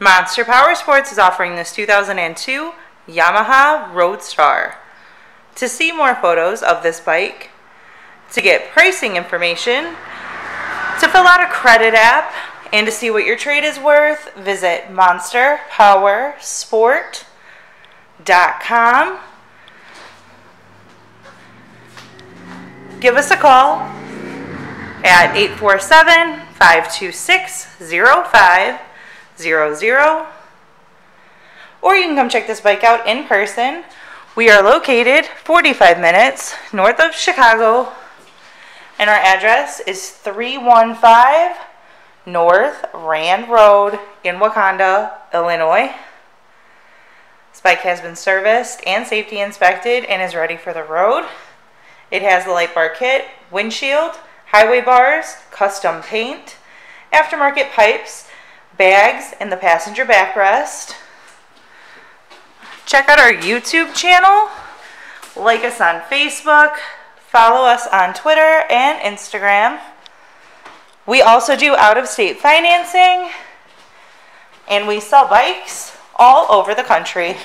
Monster Power Sports is offering this 2002 Yamaha Roadstar. To see more photos of this bike, to get pricing information, to fill out a credit app, and to see what your trade is worth, visit monsterpowersport.com. Give us a call at 847 526 0500 or you can come check this bike out in person. We are located 45 minutes north of Chicago and our address is 315 North Rand Road in Wauconda, Illinois. This bike has been serviced and safety inspected and is ready for the road. It has the light bar kit, windshield, highway bars, custom paint, aftermarket pipes, bags, and the passenger backrest. Check out our YouTube channel, like us on Facebook, follow us on Twitter and Instagram. We also do out of state financing, and we sell bikes all over the country.